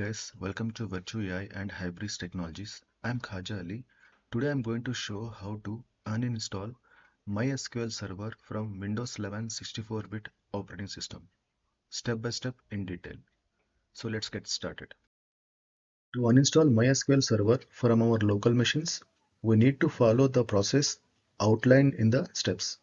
guys, welcome to Virtu AI and Hybris Technologies. I'm Khaja Ali. Today I'm going to show how to uninstall MySQL Server from Windows 11 64-bit operating system, step by step in detail. So let's get started. To uninstall MySQL Server from our local machines, we need to follow the process outlined in the steps.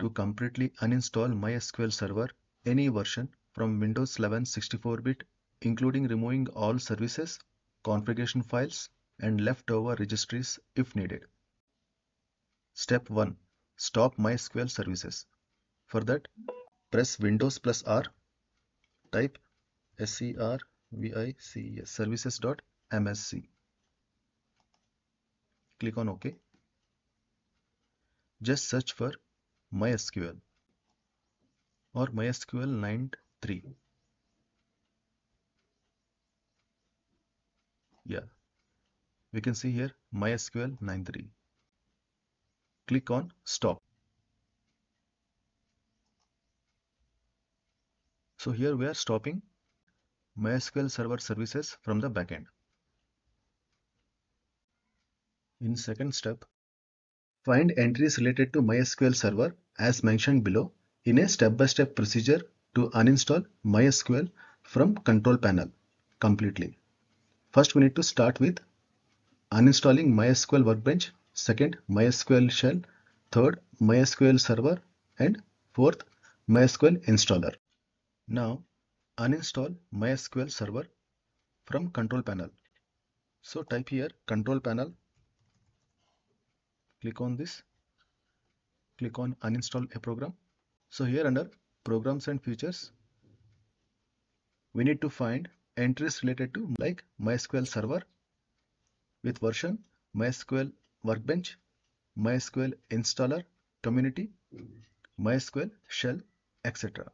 To completely uninstall MySQL Server, any version from Windows 11 64-bit including removing all services, configuration files, and leftover registries if needed. Step 1. Stop MySQL services. For that, press Windows plus R, type services services.msc. Click on OK. Just search for MySQL or MySQL 9.3. yeah. We can see here mysql 9.3 click on stop. So here we are stopping mysql server services from the backend. In second step find entries related to mysql server as mentioned below in a step-by-step -step procedure to uninstall mysql from control panel completely First, we need to start with uninstalling MySQL Workbench. Second, MySQL Shell. Third, MySQL Server. And fourth, MySQL Installer. Now, uninstall MySQL Server from Control Panel. So type here Control Panel. Click on this. Click on Uninstall a program. So here under Programs and Features, we need to find entries related to like MySQL Server with version, MySQL Workbench, MySQL Installer, Community, MySQL Shell, etc.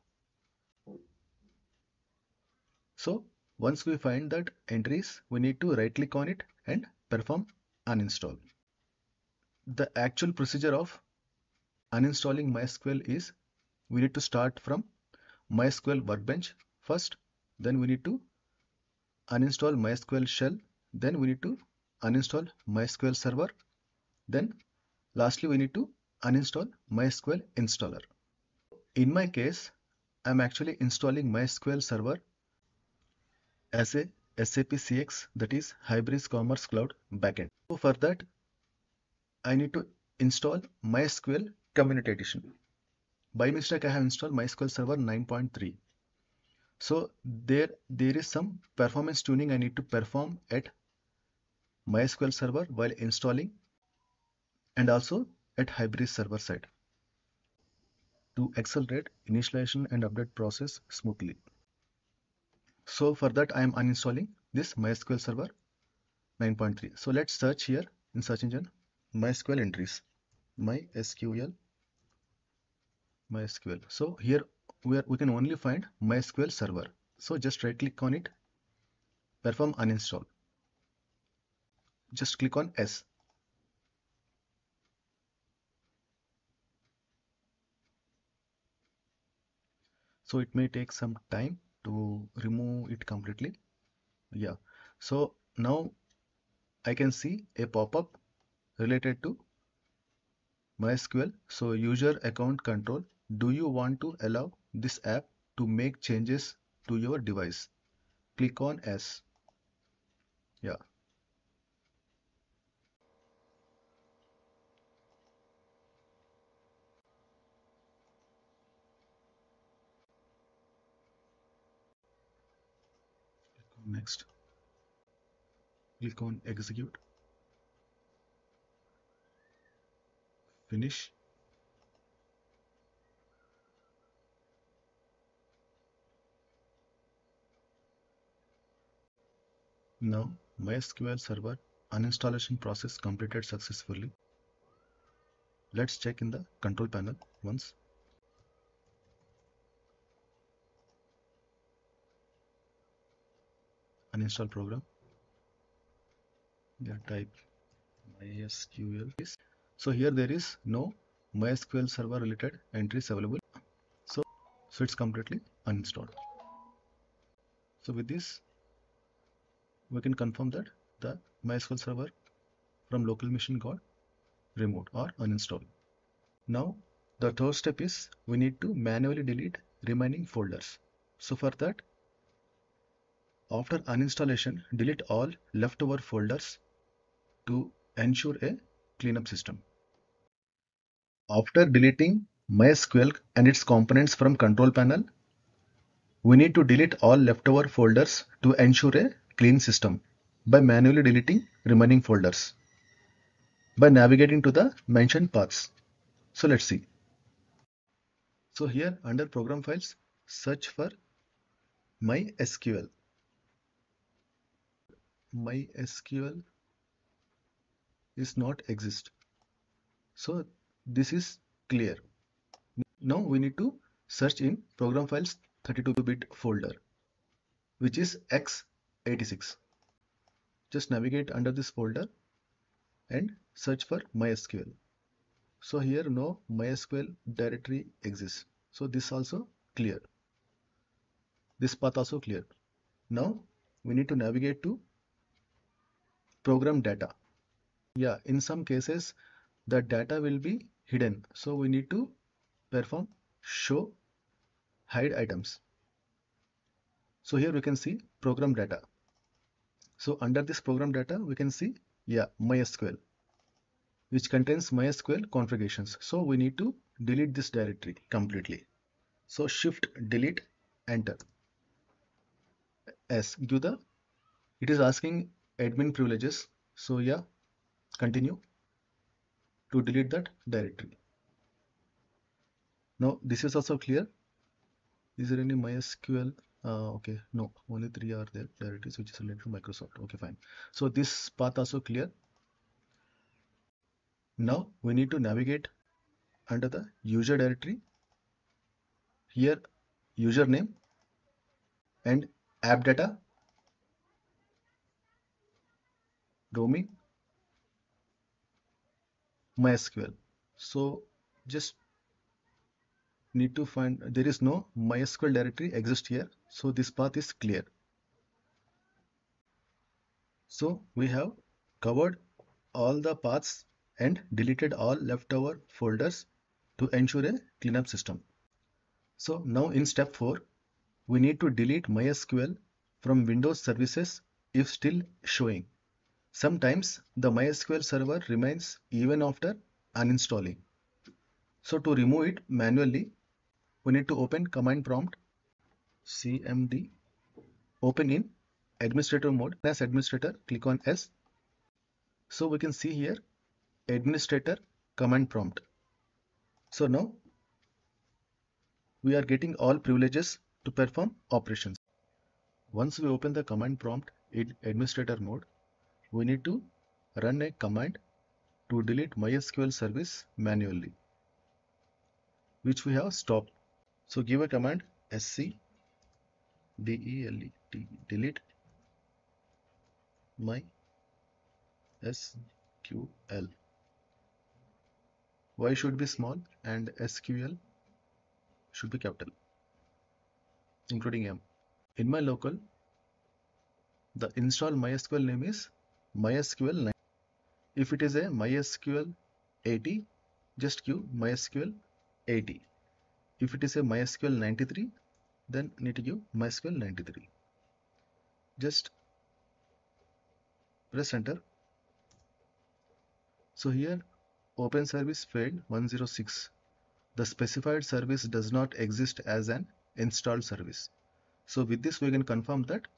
So once we find that entries, we need to right click on it and perform uninstall. The actual procedure of uninstalling MySQL is we need to start from MySQL Workbench first, then we need to uninstall MySQL shell then we need to uninstall MySQL server then lastly we need to uninstall MySQL installer. In my case I'm actually installing MySQL server as a SAP CX that is Hybris Commerce Cloud backend. So for that I need to install MySQL Community Edition. By mistake I have installed MySQL Server 9.3 so there there is some performance tuning I need to perform at MySQL server while installing and also at Hybris server side to accelerate initialization and update process smoothly. So for that I am uninstalling this MySQL server 9.3. So let's search here in search engine MySQL entries MySQL MySQL. So here we, are, we can only find MySQL server. So just right click on it, perform uninstall. Just click on S. So it may take some time to remove it completely. Yeah. So now I can see a pop-up related to MySQL. So user account control. Do you want to allow this app to make changes to your device. Click on S. Yeah. next. Click on execute. Finish. Now MySQL Server uninstallation process completed successfully. Let's check in the control panel once. Uninstall program. Yeah, type MySQL. So here there is no MySQL Server related entries available. So, so it's completely uninstalled. So with this we can confirm that the MySQL server from local machine got removed or uninstalled. Now the third step is we need to manually delete remaining folders. So for that after uninstallation delete all leftover folders to ensure a cleanup system. After deleting MySQL and its components from control panel, we need to delete all leftover folders to ensure a clean system by manually deleting remaining folders by navigating to the mentioned paths. So let's see. So here under program files, search for MySQL. MySQL is not exist. So this is clear. Now we need to search in program files 32-bit folder which is x86. Just navigate under this folder and search for MySQL. So here no MySQL directory exists. So this also clear. This path also clear. Now we need to navigate to program data. Yeah, in some cases the data will be hidden. So we need to perform show hide items. So here we can see program data. So under this program data we can see yeah MySQL which contains MySQL configurations. So we need to delete this directory completely. So shift delete enter. S give the it is asking admin privileges. So yeah continue to delete that directory. Now this is also clear. Is there any MySQL? Uh, okay, no, only three are there there it is which is related to Microsoft. Okay, fine. So this path also clear. Now we need to navigate under the user directory. Here username and app data roaming MySQL. So just need to find there is no MySQL directory exist here. So this path is clear. So we have covered all the paths and deleted all leftover folders to ensure a cleanup system. So now in step 4, we need to delete MySQL from Windows services if still showing. Sometimes the MySQL server remains even after uninstalling. So to remove it manually, we need to open command prompt cmd, open in administrator mode. As administrator, click on S. So we can see here administrator command prompt. So now we are getting all privileges to perform operations. Once we open the command prompt in administrator mode, we need to run a command to delete MySQL service manually, which we have stopped. So give a command sc delete delete my SQL. Y should be small and SQL should be capital, including M. In my local, the install MySQL name is MySQL 9. If it is a MySQL 80, just give MySQL 80. If it is a MySQL 93, then need to give MySQL 93. Just press enter. So here open service failed 106. The specified service does not exist as an installed service. So with this we can confirm that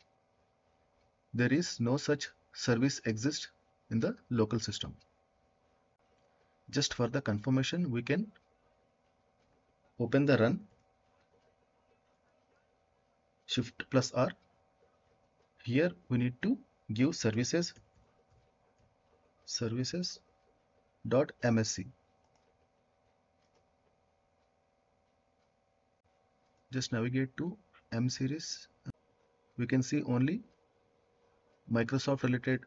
there is no such service exist in the local system. Just for the confirmation we can open the run. Shift plus R. Here we need to give services. Services dot msc just navigate to m series. We can see only microsoft related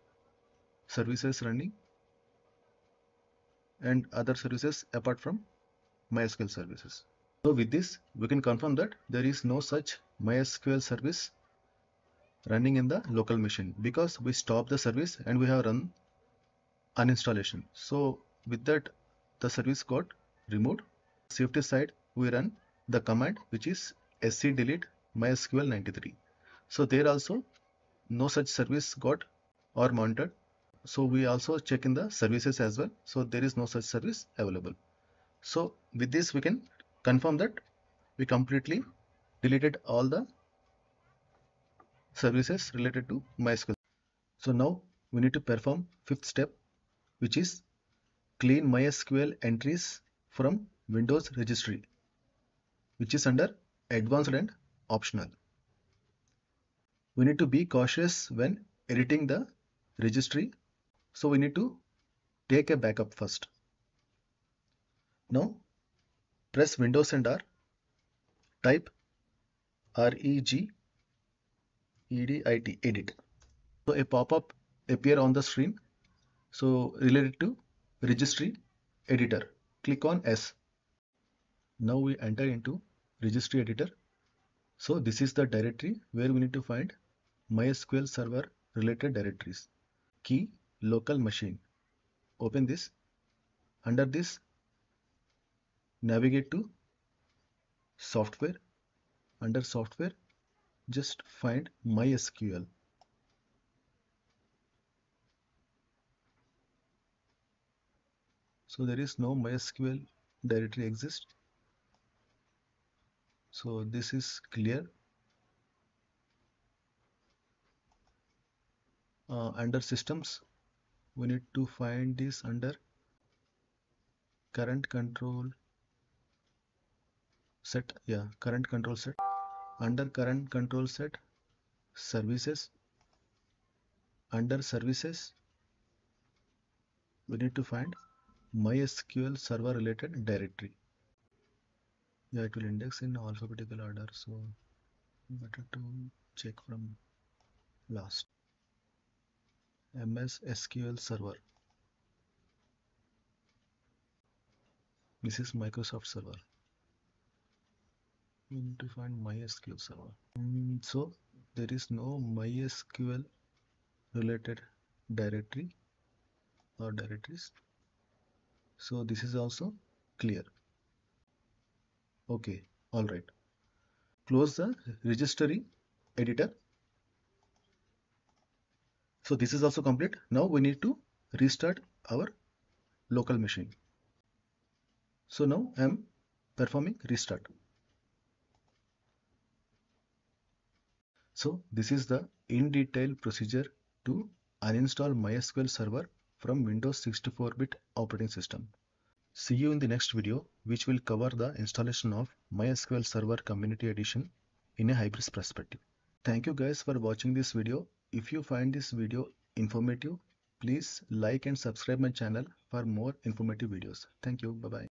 services running and other services apart from mysql services so with this we can confirm that there is no such mysql service running in the local machine because we stop the service and we have run uninstallation. So with that the service got removed. Safety side we run the command which is sc delete mysql 93. So there also no such service got or monitored. So we also check in the services as well. So there is no such service available. So with this we can confirm that we completely deleted all the services related to MySQL. So now we need to perform fifth step which is clean MySQL entries from Windows registry which is under advanced and optional. We need to be cautious when editing the registry so we need to take a backup first. Now press Windows and R type reg edit edit. So a pop-up appear on the screen. So related to registry editor click on s. Now we enter into registry editor. So this is the directory where we need to find mysql server related directories. Key local machine. Open this. Under this navigate to software under software just find MySQL. So there is no MySQL directory exist. So this is clear. Uh, under systems, we need to find this under current control set. Yeah, current control set. Under current control set services. Under services we need to find mysql server related directory. Yeah it will index in alphabetical order so better to check from last. Ms sql server. This is microsoft server we need to find MySQL server. So there is no MySQL related directory or directories. So this is also clear. Okay, all right. Close the registry editor. So this is also complete. Now we need to restart our local machine. So now I am performing restart. So this is the in detail procedure to uninstall MySQL Server from Windows 64-bit operating system. See you in the next video which will cover the installation of MySQL Server Community Edition in a Hybris perspective. Thank you guys for watching this video. If you find this video informative, please like and subscribe my channel for more informative videos. Thank you. Bye-bye.